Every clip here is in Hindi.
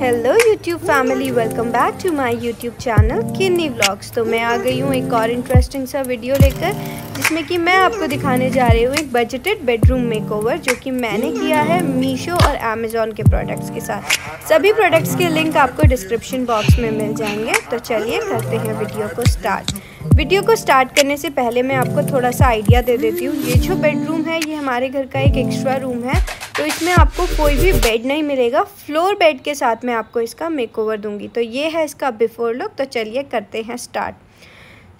Hello YouTube family welcome back to my YouTube channel Kinni vlogs तो मैं आ गई हूँ एक और इंटरेस्टिंग सा वीडियो लेकर, जिसमें कि मैं आपको दिखाने जा रही हूँ एक बजटेड बेडरूम मेकओवर जो कि मैंने किया है मीशो और अमेज़ोन के प्रोडक्ट्स के साथ। सभी प्रोडक्ट्स के लिंक आपको डिस्क्रिप्शन बॉक्स में मिल जाएँगे। तो चलिए करते हैं वीडियो को स्टार्ट वीडियो को स्टार्ट करने से पहले मैं आपको थोड़ा सा आइडिया दे देती हूँ। ये जो बेडरूम है, ये हमारे घर का एक एक्स्ट्रा रूम है। तो इसमें आपको कोई भी बेड नहीं मिलेगा। फ्लोर बेड के साथ मैं आपको इसका मेकओवर दूँगी। तो ये है इसका बिफोर लुक तो चलिए करते हैं स्टार्ट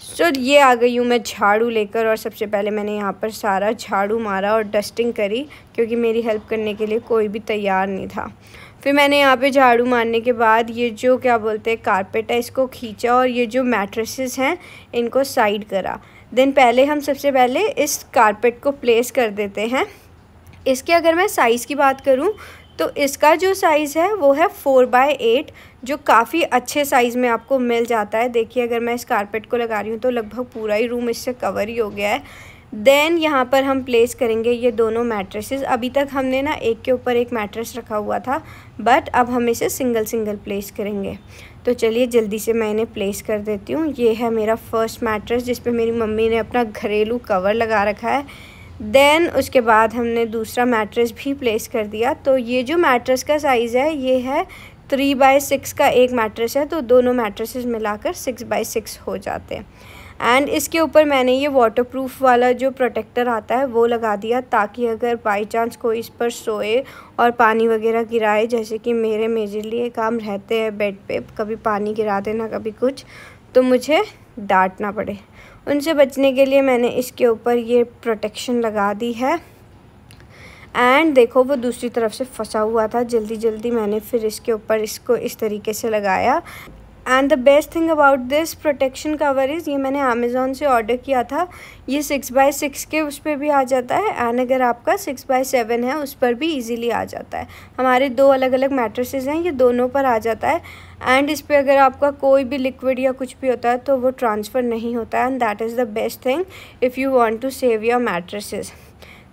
सो so, ये आ गई हूँ मैं झाड़ू लेकर और सबसे पहले मैंने यहाँ पर सारा झाड़ू मारा और डस्टिंग करी क्योंकि मेरी हेल्प करने के लिए कोई भी तैयार नहीं था। फिर मैंने यहाँ पे झाड़ू मारने के बाद ये जो क्या बोलते हैं कारपेट है इसको खींचा और ये जो मैट्रेसेस हैं इनको साइड करा। देन पहले हम सबसे पहले इस कारपेट को प्लेस कर देते हैं। इसके अगर मैं साइज़ की बात करूँ तो इसका जो साइज़ है, वो है फ़ोर बाय एट जो काफ़ी अच्छे साइज़ में आपको मिल जाता है। देखिए, अगर मैं इस कारपेट को लगा रही हूँ तो लगभग पूरा ही रूम इससे कवर ही हो गया है। देन यहाँ पर हम प्लेस करेंगे ये दोनों मैट्रेसेस अभी तक हमने ना एक के ऊपर एक मैट्रेस रखा हुआ था बट अब हम इसे सिंगल सिंगल प्लेस करेंगे। तो चलिए, जल्दी से मैं इन्हें प्लेस कर देती हूँ। ये है मेरा फ़र्स्ट मैट्रेस जिस पे मेरी मम्मी ने अपना घरेलू कवर लगा रखा है। देन उसके बाद हमने दूसरा मैट्रेस भी प्लेस कर दिया। तो ये जो मैट्रेस का साइज़ है, ये है थ्री बाई सिक्स का एक मैट्रेस है तो दोनों मैट्रेसेस मिलाकर सिक्स बाई सिक्स हो जाते हैं। एंड इसके ऊपर मैंने ये वाटरप्रूफ वाला जो प्रोटेक्टर आता है, वो लगा दिया ताकि अगर बाई चांस कोई इस पर सोए और पानी वगैरह गिराए, जैसे कि मेरे मेजरली काम रहते हैं बेड पे, कभी पानी गिरा देना, कभी कुछ तो मुझे डांटना पड़े। उनसे बचने के लिए मैंने इसके ऊपर ये प्रोटेक्शन लगा दी है। एंड देखो, वो दूसरी तरफ़ से फंसा हुआ था। जल्दी जल्दी मैंने फिर इसके ऊपर इसको इस तरीके से लगाया। And the best thing about this protection cover is ये मैंने अमेज़ोन से ऑर्डर किया था। ये सिक्स बाय सिक्स के उस पर भी आ जाता है एंड अगर आपका सिक्स बाय सेवन है, उस पर भी इजीली आ जाता है। हमारे दो अलग अलग मैट्रेसेस हैं, ये दोनों पर आ जाता है। एंड इस पर अगर आपका कोई भी लिक्विड या कुछ भी होता है तो वो ट्रांसफ़र नहीं होता है। And that is the best thing if you want to save your mattresses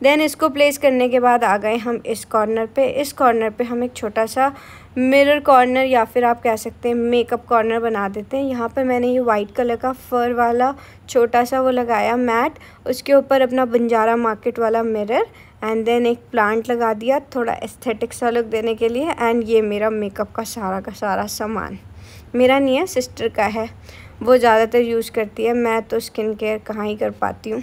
then इसको प्लेस करने के बाद आ गए हम इस कॉर्नर पे। इस कॉर्नर पे हम एक छोटा सा मिरर कॉर्नर या फिर आप कह सकते हैं मेकअप कॉर्नर बना देते हैं। यहाँ पर मैंने ये वाइट कलर का फर वाला छोटा सा वो लगाया मैट। उसके ऊपर अपना बंजारा मार्केट वाला मिरर एंड देन एक प्लांट लगा दिया थोड़ा एस्थेटिक सा लुक देने के लिए एंड ये मेरा मेकअप का सारा का सारा सामान। मेरा नहीं है सिस्टर का है। वो ज़्यादातर यूज़ करती है। मैं तो स्किन केयर कहाँ ही कर पाती हूँ।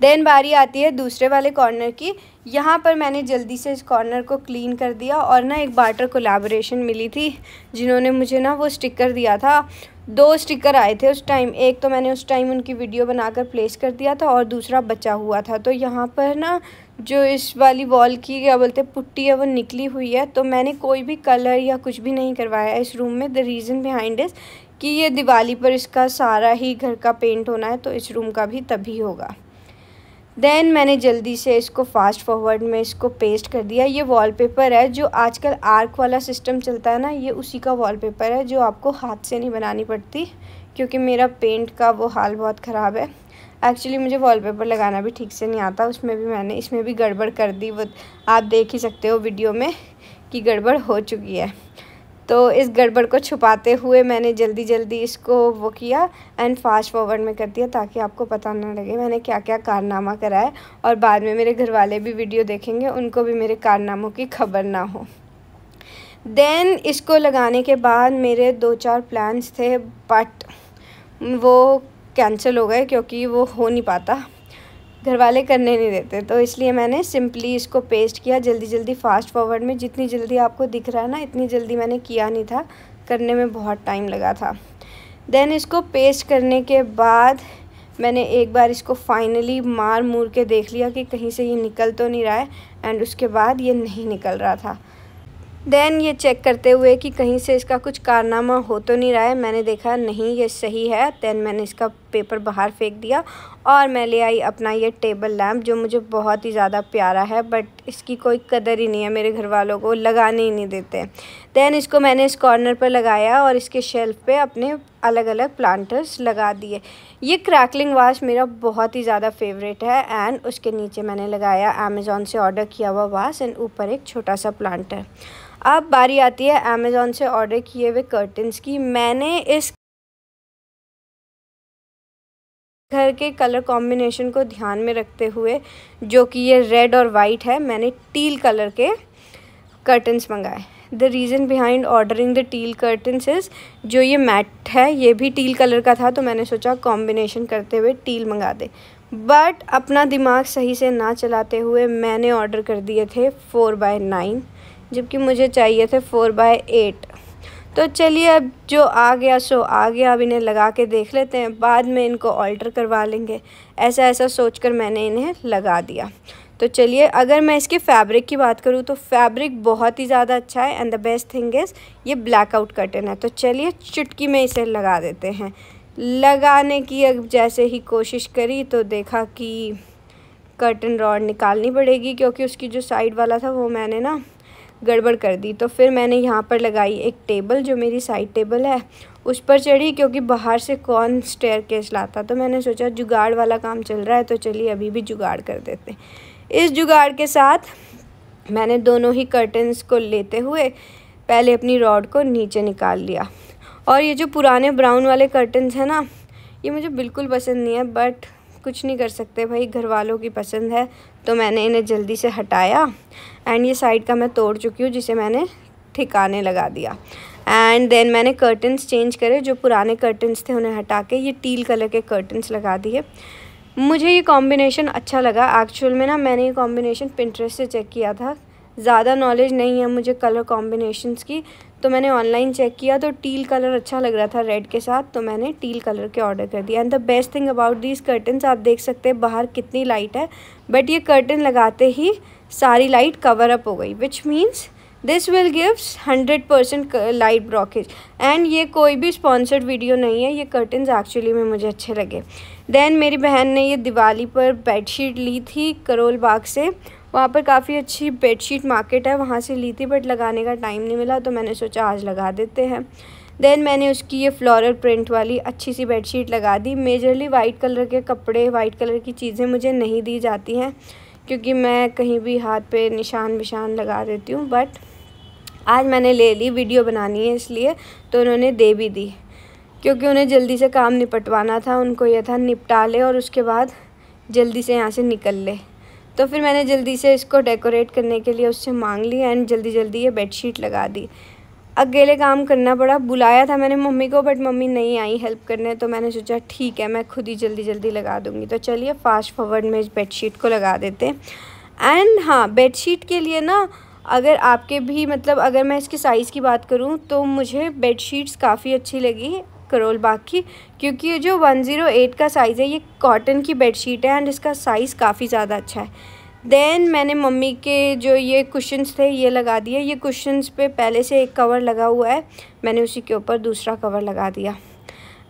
देन बारी आती है दूसरे वाले कॉर्नर की। यहाँ पर मैंने जल्दी से इस कॉर्नर को क्लीन कर दिया और ना एक बाटर कोलैबोरेशन मिली थी, जिन्होंने मुझे ना वो स्टिकर दिया था। दो स्टिकर आए थे उस टाइम एक तो मैंने उस टाइम उनकी वीडियो बनाकर प्लेस कर दिया था और दूसरा बचा हुआ था। तो यहाँ पर ना जो इस वाली वॉल की क्या बोलते पुट्टी है, वो निकली हुई है। तो मैंने कोई भी कलर या कुछ भी नहीं करवाया इस रूम में। द रीज़न बिहाइंड इज़ कि ये दिवाली पर इसका सारा ही घर का पेंट होना है तो इस रूम का भी तभी होगा। देन मैंने जल्दी से इसको फास्ट फॉरवर्ड में इसको पेस्ट कर दिया। ये वॉलपेपर है जो आजकल आर्क वाला सिस्टम चलता है ना, ये उसी का वॉलपेपर है जो आपको हाथ से नहीं बनानी पड़ती, क्योंकि मेरा पेंट का वो हाल बहुत ख़राब है। एक्चुअली मुझे वॉलपेपर लगाना भी ठीक से नहीं आता, उसमें भी मैंने, इसमें भी गड़बड़ कर दी। वो आप देख ही सकते हो वीडियो में कि गड़बड़ हो चुकी है। तो इस गड़बड़ को छुपाते हुए मैंने जल्दी जल्दी इसको वो किया एंड फास्ट फॉरवर्ड में कर दिया ताकि आपको पता ना लगे मैंने क्या क्या कारनामा करा है और बाद में मेरे घर वाले भी वीडियो देखेंगे, उनको भी मेरे कारनामों की खबर ना हो। देन इसको लगाने के बाद मेरे दो चार प्लान्स थे बट वो कैंसिल हो गए क्योंकि वो हो नहीं पाता। घर वाले करने नहीं देते तो इसलिए मैंने सिंपली इसको पेस्ट किया, जल्दी जल्दी फास्ट फॉरवर्ड में, जितनी जल्दी आपको दिख रहा है ना, इतनी जल्दी मैंने किया नहीं था, करने में बहुत टाइम लगा था। देन इसको पेस्ट करने के बाद मैंने एक बार इसको फाइनली मार मूर के देख लिया कि कहीं से ये निकल तो नहीं रहा है एंड उसके बाद ये नहीं निकल रहा था। देन ये चेक करते हुए कि कहीं से इसका कुछ कारनामा हो तो नहीं रहा है, मैंने देखा नहीं, ये सही है देन मैंने इसका पेपर बाहर फेंक दिया और मैं ले आई अपना ये टेबल लैम्प जो मुझे बहुत ही ज़्यादा प्यारा है, बट इसकी कोई कदर ही नहीं है मेरे घर वालों को, लगाने ही नहीं देते। दैन इसको मैंने इस कॉर्नर पर लगाया और इसके शेल्फ पे अपने अलग अलग प्लांटर्स लगा दिए। ये क्रैकलिंग वाश मेरा बहुत ही ज़्यादा फेवरेट है एंड उसके नीचे मैंने लगाया अमेज़ोन से ऑर्डर किया हुआ वाश एंड ऊपर एक छोटा सा प्लांटर अब बारी आती है अमेज़ोन से ऑर्डर किए हुए कर्टन्स की। मैंने इस घर के कलर कॉम्बिनेशन को ध्यान में रखते हुए, जो कि ये रेड और वाइट है, मैंने टील कलर के कर्टन्स मंगाए। The reason behind ordering the teal curtains is जो ये मैट है, ये भी टील कलर का था तो मैंने सोचा कॉम्बिनेशन करते हुए टील मंगा दे। बट अपना दिमाग सही से ना चलाते हुए मैंने ऑर्डर कर दिए थे फ़ोर बाय नाइन जबकि मुझे चाहिए थे फ़ोर बाय एट तो चलिए अब जो आ गया सो आ गया। अब इन्हें लगा के देख लेते हैं। बाद में इनको ऑल्टर करवा लेंगे। ऐसा ऐसा सोचकर मैंने इन्हें लगा दिया। तो चलिए, अगर मैं इसके फैब्रिक की बात करूँ तो फैब्रिक बहुत ही ज़्यादा अच्छा है। And the best thing is ये ब्लैकआउट कर्टन है। तो चलिए, चुटकी में इसे लगा देते हैं। लगाने की अब जैसे ही कोशिश करी तो देखा कि कर्टन रॉड निकालनी पड़ेगी। क्योंकि उसकी जो साइड वाला था वो मैंने ना गड़बड़ कर दी। तो फिर मैंने यहाँ पर लगाई एक टेबल जो मेरी साइड टेबल है। उस पर चढ़ी क्योंकि बाहर से कौन स्टेयर केस लाता? तो मैंने सोचा जुगाड़ वाला काम चल रहा है तो चलिए अभी भी जुगाड़ कर देते इस जुगाड़ के साथ मैंने दोनों ही कर्टन्स को लेते हुए पहले अपनी रॉड को नीचे निकाल लिया। और ये जो पुराने ब्राउन वाले कर्टन्स हैं ना, ये मुझे बिल्कुल पसंद नहीं है बट कुछ नहीं कर सकते भाई घर वालों की पसंद है तो मैंने इन्हें जल्दी से हटाया। एंड ये साइड का मैं तोड़ चुकी हूँ, जिसे मैंने ठिकाने लगा दिया। एंड देन मैंने कर्टन्स चेंज करे, जो पुराने कर्टन्स थे उन्हें हटा के ये टील कलर के कर्टन्स लगा दिए। मुझे ये कॉम्बिनेशन अच्छा लगा। एक्चुअल में ना मैंने ये कॉम्बिनेशन पिंट्रेस्ट से चेक किया था। ज़्यादा नॉलेज नहीं है मुझे कलर कॉम्बिनेशंस की। तो मैंने ऑनलाइन चेक किया तो टील कलर अच्छा लग रहा था रेड के साथ तो मैंने टील कलर के ऑर्डर कर दिया। And the best thing about these curtains आप देख सकते हैं बाहर कितनी लाइट है। बट ये कर्टन लगाते ही सारी लाइट कवर अप हो गई which means this will gives hundred percent light blockage and ये कोई भी स्पॉन्सर्ड वीडियो नहीं है, ये कर्टन्स एक्चुअली में मुझे अच्छे लगे. देन मेरी बहन ने ये दिवाली पर बेडशीट ली थी करोल बाग से. वहाँ पर काफ़ी अच्छी बेडशीट मार्केट है, वहाँ से ली थी बट लगाने का टाइम नहीं मिला तो मैंने सोचा आज लगा देते हैं. देन मैंने उसकी ये फ्लोरल प्रिंट वाली अच्छी सी बेडशीट लगा दी. मेजरली वाइट कलर के कपड़े वाइट कलर की चीज़ें मुझे नहीं दी जाती हैं. क्योंकि मैं कहीं भी हाथ पे निशान निशान लगा देती हूँ बट आज मैंने ले ली, वीडियो बनानी है इसलिए तो उन्होंने दे भी दी। क्योंकि उन्हें जल्दी से काम निपटवाना था, उनको यह था निपटा ले और उसके बाद जल्दी से यहाँ से निकल ले। तो फिर मैंने जल्दी से इसको डेकोरेट करने के लिए उससे मांग ली एंड जल्दी जल्दी ये बेडशीट लगा दी। अकेले काम करना पड़ा बुलाया था मैंने मम्मी को बट मम्मी नहीं आई हेल्प करने तो मैंने सोचा, ठीक है, मैं खुद ही जल्दी जल्दी लगा दूँगी। तो चलिए फास्ट फॉरवर्ड में बेडशीट को लगा देते हैं। एंड हाँ बेडशीट के लिए ना, अगर आपके भी मतलब अगर मैं इसकी साइज़ की बात करूँ तो मुझे बेडशीट्स काफ़ी अच्छी लगी करोल बाग की क्योंकि ये जो 108 का साइज़ है, ये कॉटन की बेडशीट है एंड इसका साइज़ काफ़ी ज़्यादा अच्छा है। देन मैंने मम्मी के जो ये कुशन्स थे, ये लगा दिए। ये कुशन्स पे पहले से एक कवर लगा हुआ है। मैंने उसी के ऊपर दूसरा कवर लगा दिया।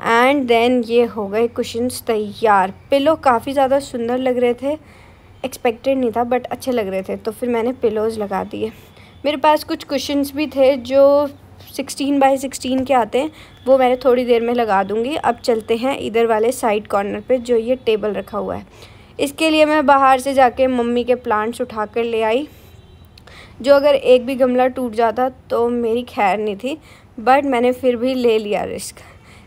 एंड देन ये हो गए कुशन्स तैयार। पिलो काफ़ी ज़्यादा सुंदर लग रहे थे। एक्सपेक्टेड नहीं था बट अच्छे लग रहे थे। तो फिर मैंने पिलोज़ लगा दिए। मेरे पास कुछ कुशन्स भी थे जो सिक्सटीन बाई सिक्सटीन के आते हैं। वो मैंने थोड़ी देर में लगा दूँगी। अब चलते हैं इधर वाले साइड कॉर्नर पे जो ये टेबल रखा हुआ है। इसके लिए मैं बाहर से जाके मम्मी के प्लांट्स उठा कर ले आई। जो अगर एक भी गमला टूट जाता तो मेरी खैर नहीं थी बट मैंने फिर भी ले लिया रिस्क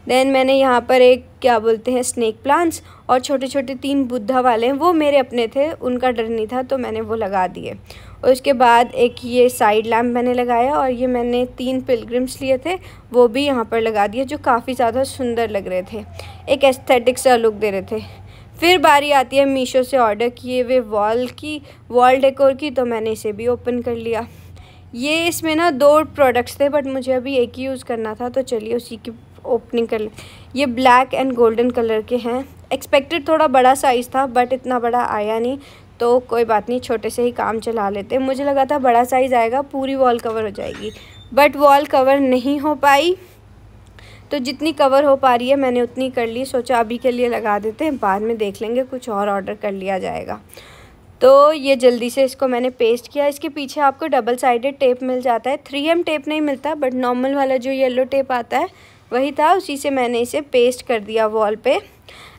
देन मैंने यहाँ पर एक, क्या बोलते हैं स्नेक प्लांट्स और छोटे छोटे तीन बुद्धा वाले हैं वो मेरे अपने थे, उनका डर नहीं था तो मैंने वो लगा दिए। और उसके बाद एक ये साइड लैम्प मैंने लगाया और ये मैंने तीन पिलग्रिम्स लिए थे, वो भी यहाँ पर लगा दिए, जो काफ़ी ज़्यादा सुंदर लग रहे थे। एक एस्थेटिक सा लुक दे रहे थे। फिर बारी आती है मीशो से ऑर्डर किए हुए वॉल की वॉल डेकोर की तो मैंने इसे भी ओपन कर लिया। ये इसमें ना दो प्रोडक्ट्स थे बट मुझे अभी एक ही यूज़ करना था तो चलिए उसी की ओपनिंग कर ये ब्लैक एंड गोल्डन कलर के हैं। एक्सपेक्टेड थोड़ा बड़ा साइज़ था बट इतना बड़ा आया नहीं तो कोई बात नहीं, छोटे से ही काम चला लेते मुझे लगा था बड़ा साइज़ आएगा, पूरी वॉल कवर हो जाएगी। बट वॉल कवर नहीं हो पाई। तो जितनी कवर हो पा रही है, मैंने उतनी कर ली। सोचा अभी के लिए लगा देते हैं, बाद में देख लेंगे, कुछ और ऑर्डर कर लिया जाएगा। तो ये जल्दी से इसको मैंने पेस्ट किया। इसके पीछे आपको डबल साइडेड टेप मिल जाता है। थ्री एम टेप नहीं मिलता बट नॉर्मल वाला जो येलो टेप आता है, वही था। उसी से मैंने इसे पेस्ट कर दिया वॉल पे।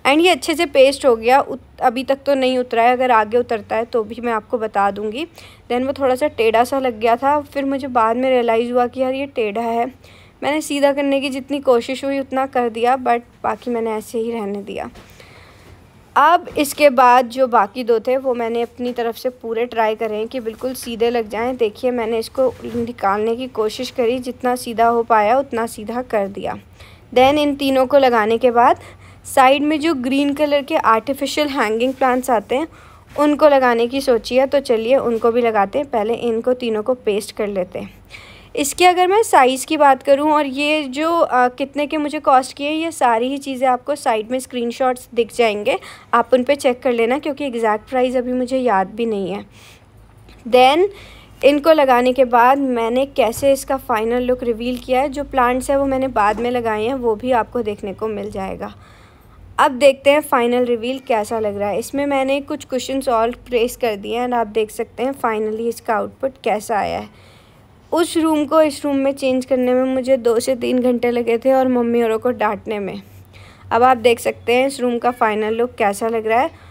एंड ये अच्छे से पेस्ट हो गया। अभी तक तो नहीं उतरा है। अगर आगे उतरता है तो भी मैं आपको बता दूँगी। देन वो थोड़ा सा टेढ़ा सा लग गया था। फिर मुझे बाद में रियलाइज़ हुआ कि यार ये टेढ़ा है। मैंने सीधा करने की जितनी कोशिश हुई, उतना कर दिया बट बाकी मैंने ऐसे ही रहने दिया। अब इसके बाद जो बाकी दो थे, वो मैंने अपनी तरफ़ से पूरे ट्राई करें कि बिल्कुल सीधे लग जाएँ। देखिए, मैंने इसको निकालने की कोशिश करी, जितना सीधा हो पाया, उतना सीधा कर दिया। देन इन तीनों को लगाने के बाद साइड में जो ग्रीन कलर के आर्टिफिशियल हैंगिंग प्लांट्स आते हैं, उनको लगाने की सोची है तो चलिए उनको भी लगाते हैं। पहले इनको तीनों को पेस्ट कर लेते हैं। इसकी अगर मैं साइज़ की बात करूँ और ये जो आ, कितने के मुझे कॉस्ट किए ये सारी ही चीज़ें आपको साइड में स्क्रीनशॉट्स दिख जाएँगे। आप उन पर चेक कर लेना क्योंकि एग्जैक्ट प्राइस अभी मुझे याद भी नहीं है। देन इनको लगाने के बाद मैंने कैसे इसका फ़ाइनल लुक रिवील किया है जो प्लांट्स है वो मैंने बाद में लगाए हैं वो भी आपको देखने को मिल जाएगा। अब देखते हैं फ़ाइनल रिवील कैसा लग रहा है। इसमें मैंने कुछ क्वेश्चन और प्रेस कर दिए हैं एंड आप देख सकते हैं फाइनली इसका आउटपुट कैसा आया है। उस रूम को इस रूम में चेंज करने में मुझे दो से तीन घंटे लगे थे और मम्मी औरों को डांटने में। अब आप देख सकते हैं इस रूम का फ़ाइनल लुक कैसा लग रहा है।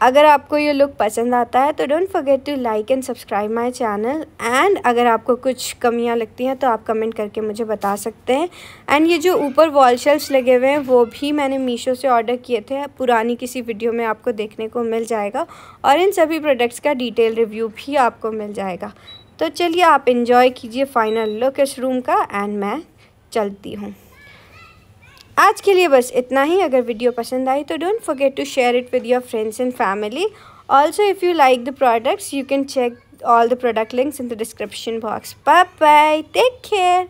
अगर आपको ये लुक पसंद आता है तो don't forget to like and subscribe my channel and अगर आपको कुछ कमियाँ लगती हैं तो आप कमेंट करके मुझे बता सकते हैं। एंड ये जो ऊपर वॉल शेल्फ्स लगे हुए हैं, वो भी मैंने मीशो से ऑर्डर किए थे। पुरानी किसी वीडियो में आपको देखने को मिल जाएगा और इन सभी प्रोडक्ट्स का डिटेल रिव्यू भी आपको मिल जाएगा। तो चलिए आप इन्जॉय कीजिए फाइनल लुक इस रूम का एंड मैं चलती हूँ। आज के लिए बस इतना ही। अगर वीडियो पसंद आई तो don't forget to share it with your friends and family also if you like the products you can check all the product links in the description box bye bye take care